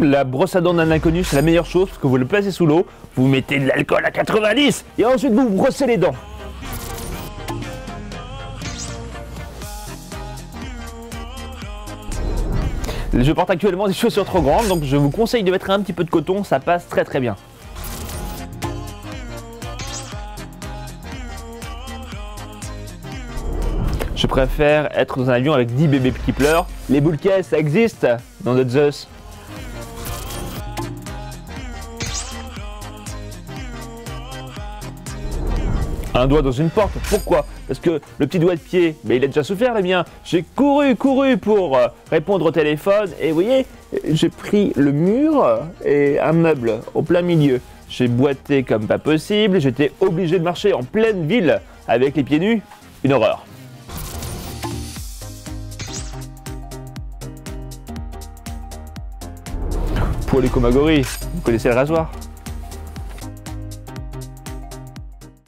La brosse à dents d'un inconnu, c'est la meilleure chose parce que vous le placez sous l'eau, vous mettez de l'alcool à 90 et ensuite vous brossez les dents. Je porte actuellement des chaussures trop grandes, donc je vous conseille de mettre un petit peu de coton, ça passe très très bien. Je préfère être dans un avion avec 10 bébés qui pleurent. Les boules caisses, ça existe dans The Zeus. un doigt dans une porte. Pourquoi? Parce que le petit doigt de pied, mais il a déjà souffert le mien. J'ai couru, couru pour euh, répondre au téléphone et vous voyez, j'ai pris le mur et un meuble au plein milieu. J'ai boité comme pas possible, j'étais obligé de marcher en pleine ville avec les pieds nus. Une horreur. Les Komagori, vous connaissez le rasoir